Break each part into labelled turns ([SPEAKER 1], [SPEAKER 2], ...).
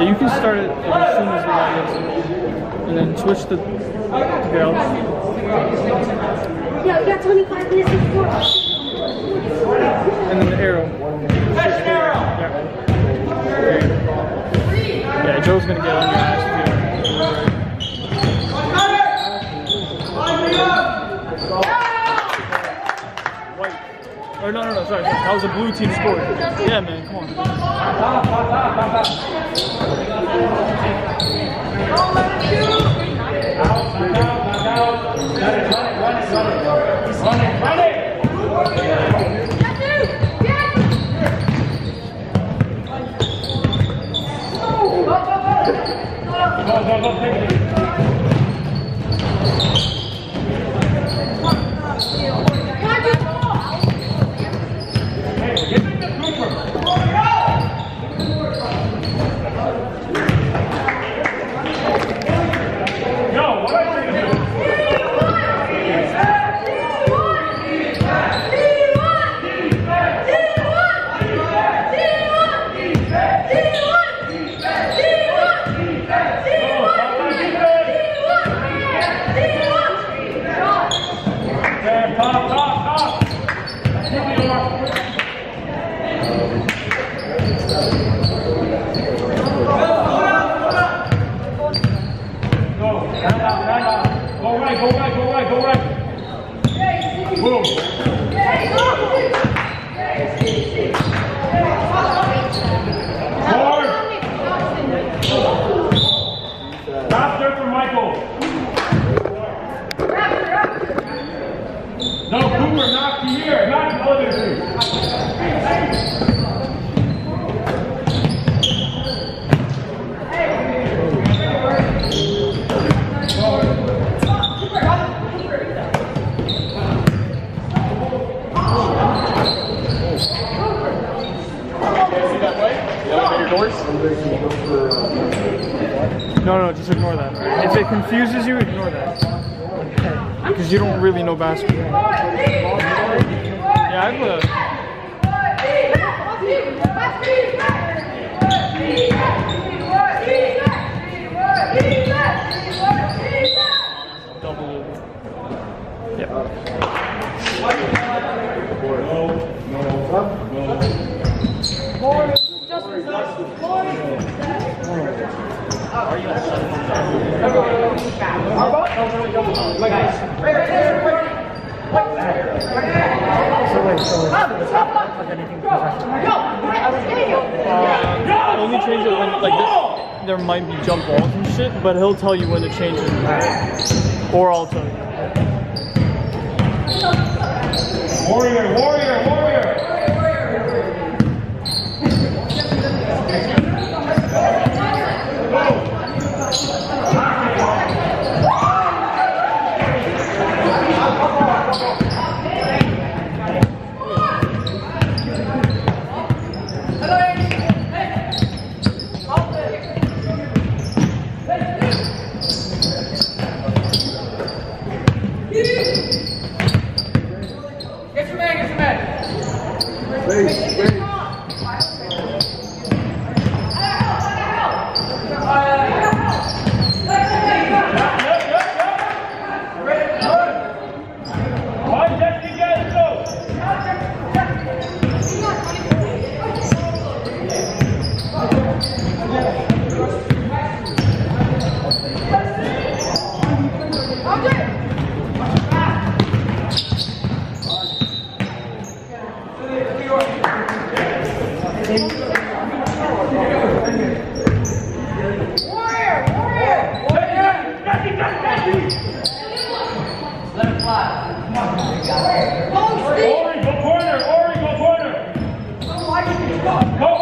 [SPEAKER 1] Yeah, you can start it as soon as the guy gets. And then switch the barrel.
[SPEAKER 2] Yeah, we got 25 minutes before.
[SPEAKER 1] And then the arrow. Switch the arrow. Yeah. Yeah, Joe's gonna get on your ass if you White. Or no, no, sorry. That was a blue team score. Yeah, man, come on.
[SPEAKER 3] Go right, go right, go right, go right. Boom. Forward. Stop there for Michael. No, Cooper, knock the ear, not the other two.
[SPEAKER 1] No, no, just ignore that. If it confuses you, ignore that. Because you don't really know basketball. Yeah, I've uh, double. Yeah. Uh, only change it when like there, there might be jump balls and shit, but he'll tell you when to change it, or I'll tell you.
[SPEAKER 3] Warrior, warrior, warrior. Why just you guys go? Ori, go corner, Ori, go corner. Go, Ori, you with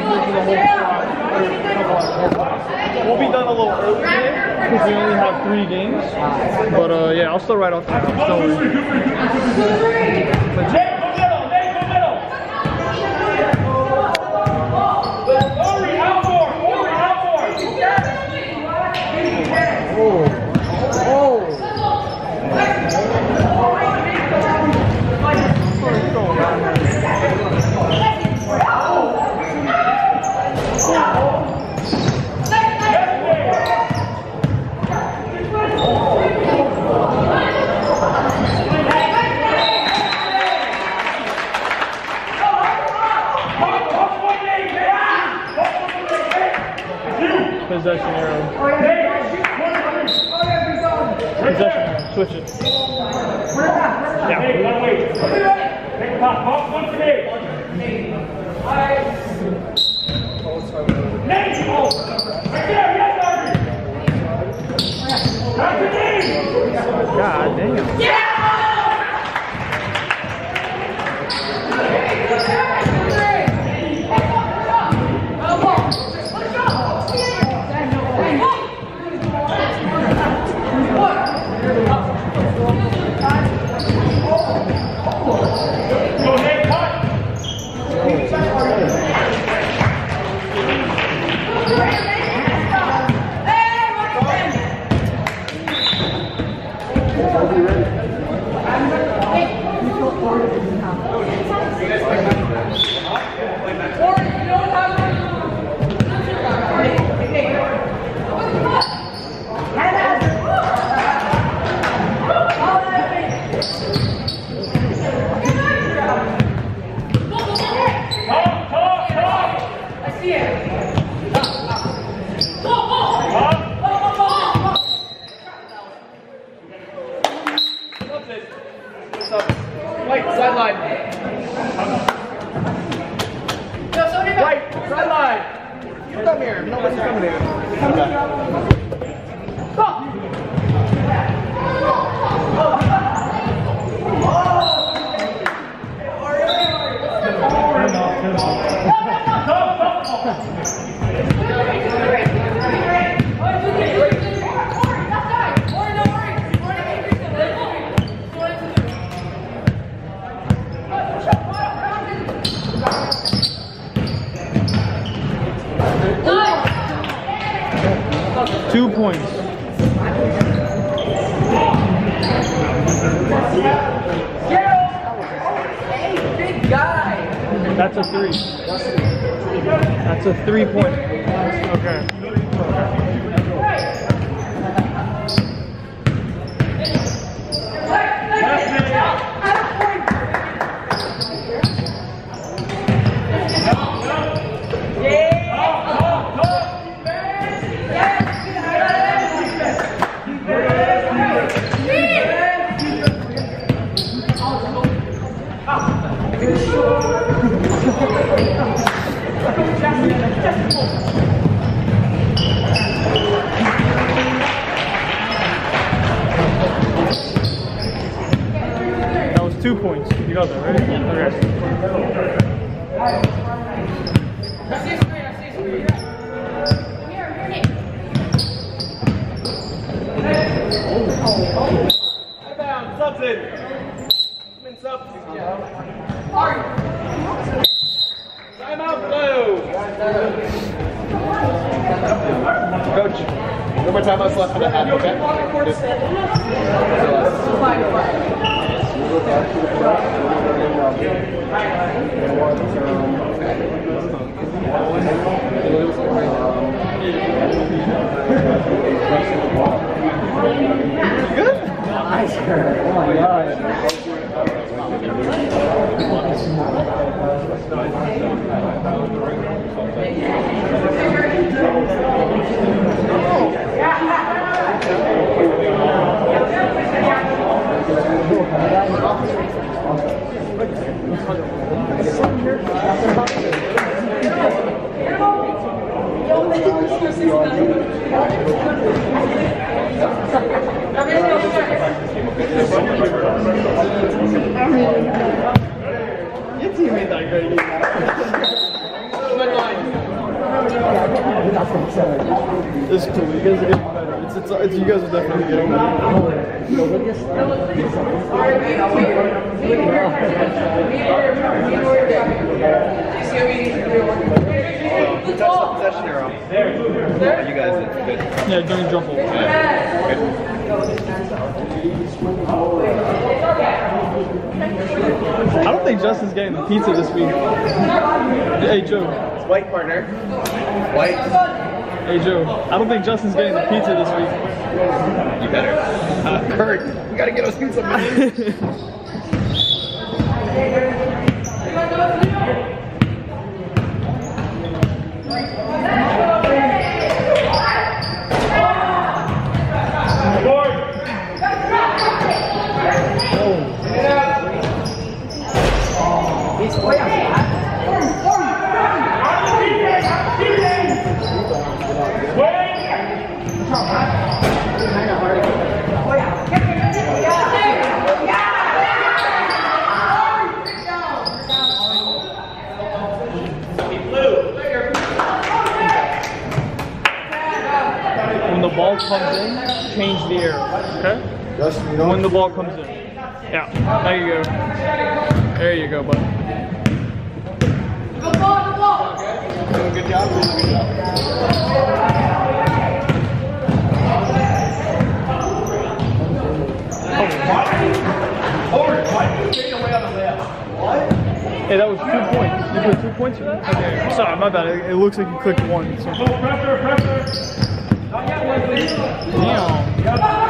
[SPEAKER 1] whole. We'll be done a little early because we only have three games. But uh, yeah, I'll still write off the points. That's a three. That's a three point. Okay. That was two points. You got that, right? Okay.
[SPEAKER 4] Subs in. Come in subs. Time out, blue. No more timeouts left for the half, okay? Your team ain't that great Good line.
[SPEAKER 1] It's cool. You guys are better. It's, it's, it's, you guys are definitely getting better.
[SPEAKER 4] Possession arrow. You guys did good.
[SPEAKER 1] Yeah, don't jump over. I don't think Justin's getting the pizza this week. Hey Joe.
[SPEAKER 4] It's white partner. White.
[SPEAKER 1] Hey Joe. I don't think Justin's getting the pizza this week.
[SPEAKER 4] You better. Uh, Kurt, we gotta get us pizza, man.
[SPEAKER 1] When the ball comes in, change the arrow. Okay?
[SPEAKER 5] Justin, you
[SPEAKER 1] When the ball comes in. Yeah. There you go. There you go, bud.
[SPEAKER 4] Doing a good job. Doing a good job.
[SPEAKER 1] Hey, that was two points. You put two points for that? Okay. Sorry, my bad. It, it looks like you clicked one. So.
[SPEAKER 3] Pressure, pressure.
[SPEAKER 1] Damn.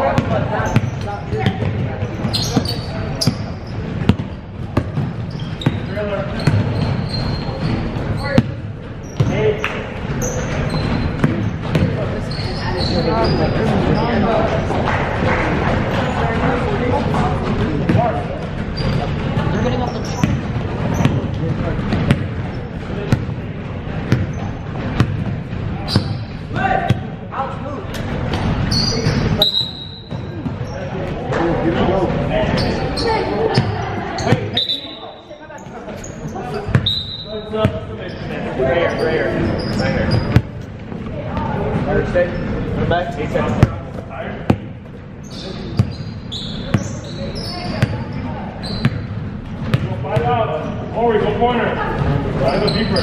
[SPEAKER 4] here. Third stay. Go back.
[SPEAKER 3] Five out. Corey, go corner. To go deeper.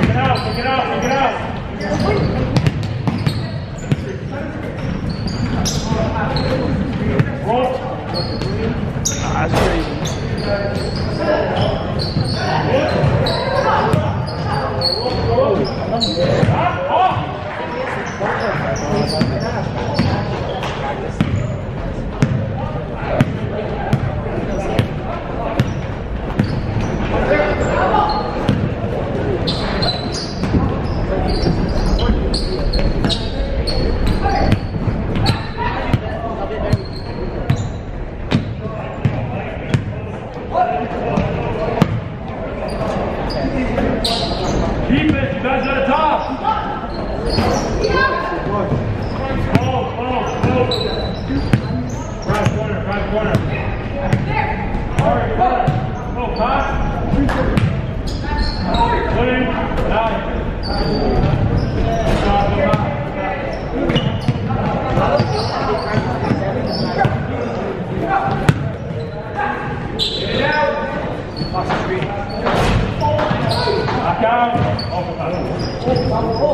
[SPEAKER 3] Kick it out, kick it out, kick it out. Roll.
[SPEAKER 1] That's crazy.
[SPEAKER 3] Thank
[SPEAKER 4] you.